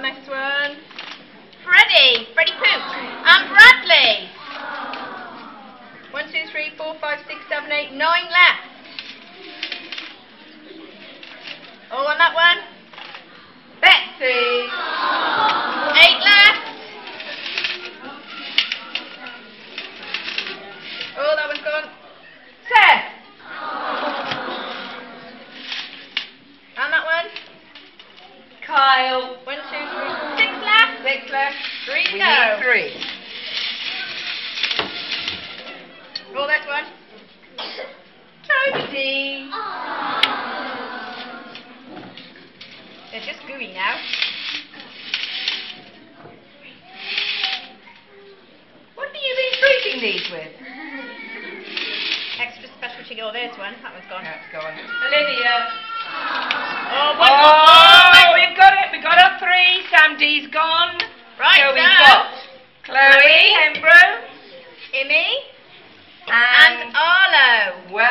next one. Freddy, Freddy Poop, and Bradley. One, two, three, four, five, six, seven, eight, nine left. Oh, on that one. Betsy. Kyle. One, two, three, six left. Six left. Three We go. need three. Oh, that's one. Toby. They're just gooey now. What have you been treating these with? Extra special specialty. Oh, there's one. That one's gone. That's gone. Olivia. ouais,